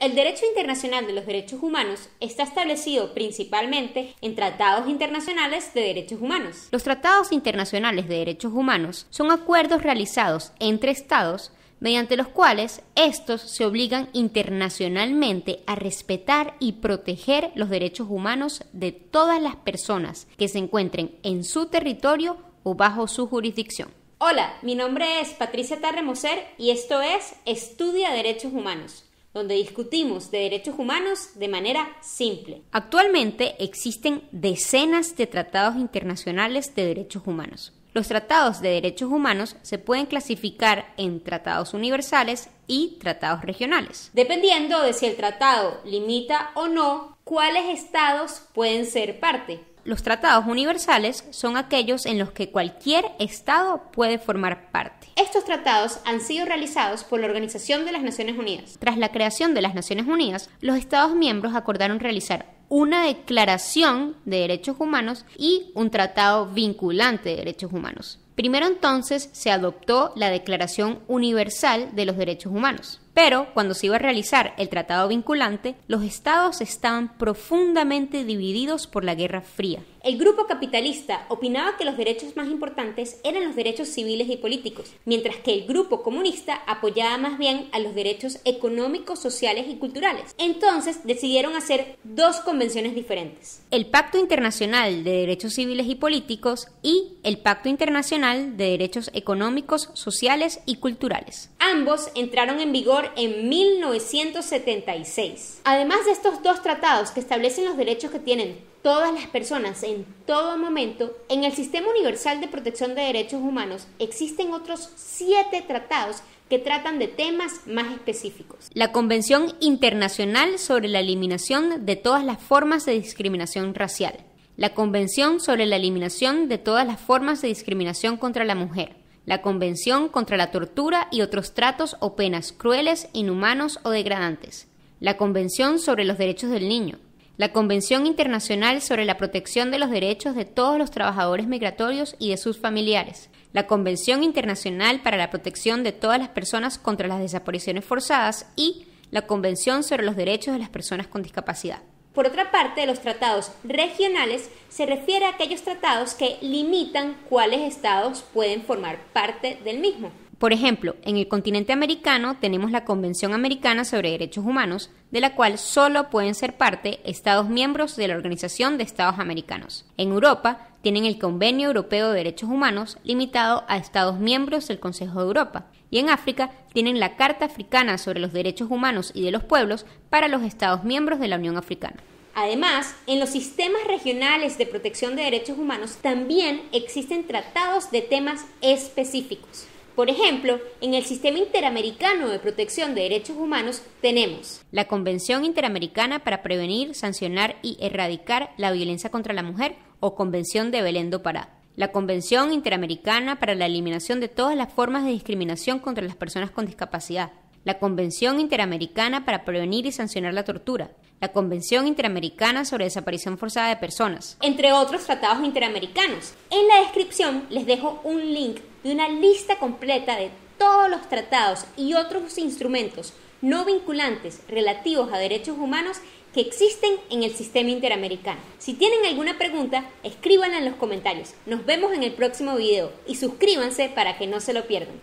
El derecho internacional de los derechos humanos está establecido principalmente en tratados internacionales de derechos humanos. Los tratados internacionales de derechos humanos son acuerdos realizados entre estados mediante los cuales estos se obligan internacionalmente a respetar y proteger los derechos humanos de todas las personas que se encuentren en su territorio o bajo su jurisdicción. Hola, mi nombre es Patricia Tarremoser y esto es Estudia Derechos Humanos, donde discutimos de derechos humanos de manera simple. Actualmente existen decenas de tratados internacionales de derechos humanos. Los tratados de derechos humanos se pueden clasificar en tratados universales y tratados regionales. Dependiendo de si el tratado limita o no cuáles estados pueden ser parte. Los tratados universales son aquellos en los que cualquier Estado puede formar parte. Estos tratados han sido realizados por la Organización de las Naciones Unidas. Tras la creación de las Naciones Unidas, los Estados miembros acordaron realizar una declaración de derechos humanos y un tratado vinculante de derechos humanos. Primero entonces se adoptó la Declaración Universal de los Derechos Humanos. Pero cuando se iba a realizar el tratado vinculante, los estados estaban profundamente divididos por la Guerra Fría. El grupo capitalista opinaba que los derechos más importantes eran los derechos civiles y políticos, mientras que el grupo comunista apoyaba más bien a los derechos económicos, sociales y culturales. Entonces decidieron hacer dos convenciones diferentes. El Pacto Internacional de Derechos Civiles y Políticos y el Pacto Internacional de Derechos Económicos, Sociales y Culturales. Ambos entraron en vigor en 1976. Además de estos dos tratados que establecen los derechos que tienen todas las personas en todo momento, en el Sistema Universal de Protección de Derechos Humanos existen otros siete tratados que tratan de temas más específicos. La Convención Internacional sobre la Eliminación de todas las formas de discriminación racial. La Convención sobre la Eliminación de todas las formas de discriminación contra la mujer. La Convención contra la Tortura y otros tratos o penas crueles, inhumanos o degradantes. La Convención sobre los Derechos del Niño la Convención Internacional sobre la Protección de los Derechos de todos los trabajadores migratorios y de sus familiares, la Convención Internacional para la Protección de todas las personas contra las desapariciones forzadas y la Convención sobre los Derechos de las Personas con Discapacidad. Por otra parte, los tratados regionales se refiere a aquellos tratados que limitan cuáles estados pueden formar parte del mismo. Por ejemplo, en el continente americano tenemos la Convención Americana sobre Derechos Humanos, de la cual solo pueden ser parte Estados miembros de la Organización de Estados Americanos. En Europa tienen el Convenio Europeo de Derechos Humanos, limitado a Estados miembros del Consejo de Europa. Y en África tienen la Carta Africana sobre los Derechos Humanos y de los Pueblos para los Estados miembros de la Unión Africana. Además, en los sistemas regionales de protección de derechos humanos también existen tratados de temas específicos. Por ejemplo, en el Sistema Interamericano de Protección de Derechos Humanos tenemos la Convención Interamericana para Prevenir, Sancionar y Erradicar la Violencia contra la Mujer o Convención de Belén do Pará, la Convención Interamericana para la Eliminación de todas las formas de discriminación contra las personas con discapacidad, la Convención Interamericana para Prevenir y Sancionar la Tortura, la Convención Interamericana sobre Desaparición Forzada de Personas, entre otros tratados interamericanos. En la descripción les dejo un link de una lista completa de todos los tratados y otros instrumentos no vinculantes relativos a derechos humanos que existen en el sistema interamericano. Si tienen alguna pregunta, escríbanla en los comentarios. Nos vemos en el próximo video y suscríbanse para que no se lo pierdan.